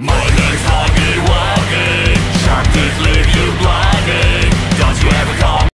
My life.